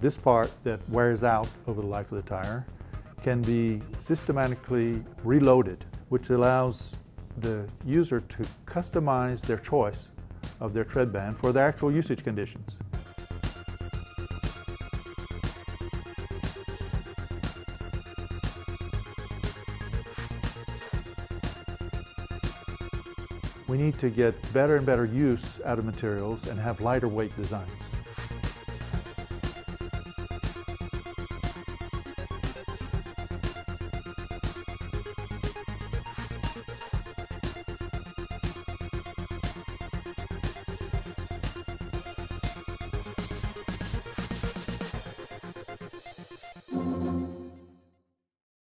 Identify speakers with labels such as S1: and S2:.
S1: This part that wears out over the life of the tire can be systematically reloaded, which allows the user to customize their choice of their tread band for their actual usage conditions. We need to get better and better use out of materials and have lighter weight designs.